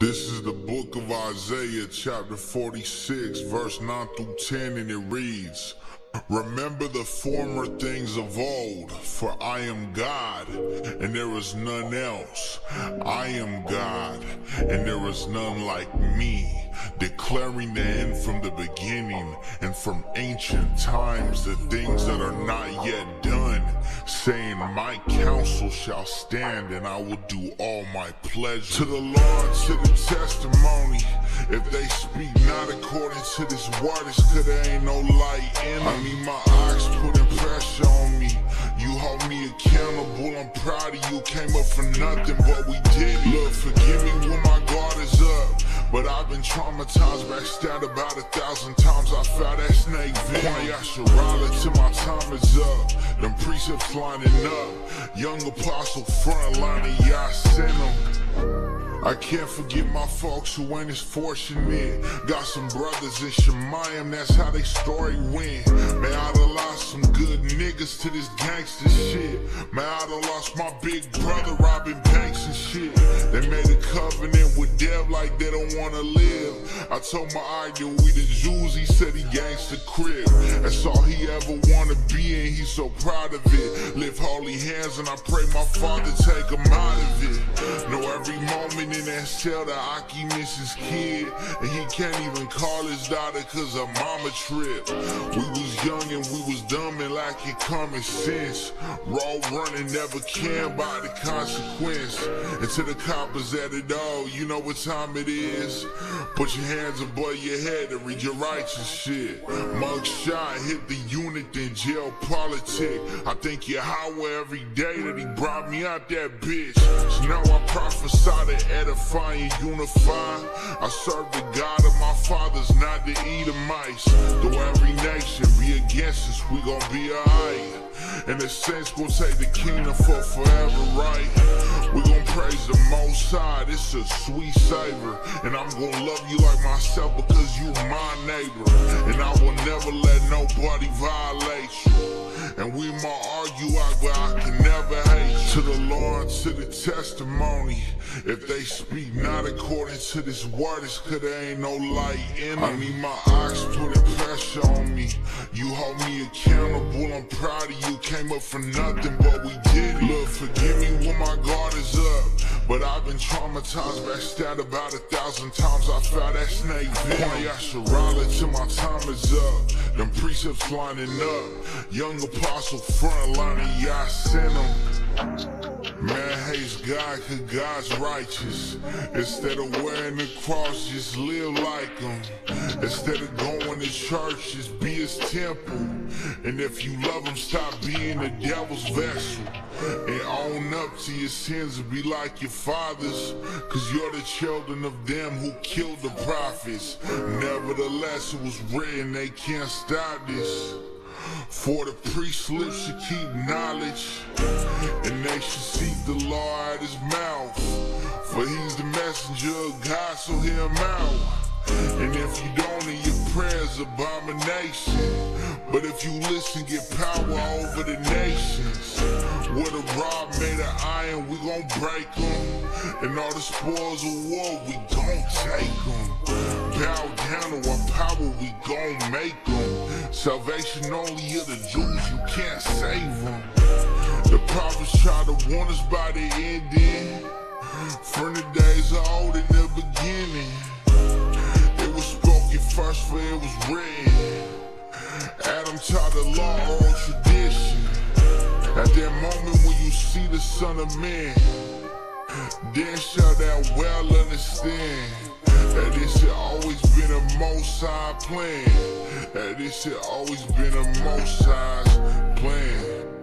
This is the book of Isaiah, chapter 46, verse 9 through 10, and it reads Remember the former things of old, for I am God, and there is none else. I am God, and there is none like me, declaring the end from the beginning, and from ancient times the things that are not yet done, saying, My counsel shall stand, and I will do all my pleasure. To the Lord, to the testimony, if they speak not according to this word, it's cause there ain't no light in them. I mean, my eyes putting pressure on me. You hold me accountable, I'm proud of you. Came up for nothing, but we been traumatized, backstabbed about a thousand times. I found that snake venom. I should till my time is up. Them precepts lining up. Young apostle front lining, yeah, I sent them. I can't forget my folks who ain't as fortunate. Got some brothers in Shemayim, that's how they story went. Man, I done lost some good niggas to this gangster shit. Man, I done lost my big brother robbing banks and shit. They made a covenant with Dev like they don't wanna live. I told my idol we the Jews, he said he gangster crib. That's all he ever wanna be and he's so proud of it. Lift holy hands and I pray my father take him out of it. Know every moment in that cell that Aki his kid. And he can't even call his daughter cause her mama tripped. We was young and we was dumb and lacking common sense. Raw running, never care about the consequence. Until the coppers at it all, you know what time it is. Put your hands above your head and read your righteous shit. Mug shot, hit the unit, then jail politic. I think Yahweh every day that he brought me out that bitch. So now I prophesy to edify and unify. I serve the God of my fathers, not the Edomites. Though every nation be against us, we gon' be alright. And the saints gon' take the kingdom for forever, right? We gon' praise the most high, it's a sweet savor. And I'm gon' love you like myself because you my neighbor. And I will never let nobody violate you. And we might argue out, but I can never hate. To the Lord, to the testimony. If they speak not according to this word, it's cause there ain't no light in them. I need my eyes putting pressure on me. You hold me accountable, I'm proud of you. Came up for nothing, but we did it. Look, forgive me when my guard is up. But I've been traumatized, backstabbed about a thousand times. I found that snake venom. I should rally till my time is up. Them precepts lining up. Young apostle front lining, yeah, I sent them. Man hates God cause God's righteous. Instead of wearing the cross, just live like him. Instead of going to church, just be his temple. And if you love him, stop being the devil's vessel. And own up to your sins and be like your fathers. Cause you're the children of them who killed the prophets. Nevertheless, it was written, they can't stop this. For the priest lips should keep knowledge, and they should seek the law at his mouth. For he's the messenger of God, so hear him out. And if you don't, then your prayers abomination. But if you listen, get power over the nations. With a rod made of iron, we gon' break them. And all the spoils of war, we gon' take them. Bow down to our power, we gon' make them. Salvation only of the Jews, you can't save them. The prophets try to warn us by the ending. From the days of old in the beginning. Spoken first, it was written. Adam taught the law, oral tradition. At that moment when you see the Son of Man, then shall that well understand that this had always been a most high plan. That this had always been a most high plan.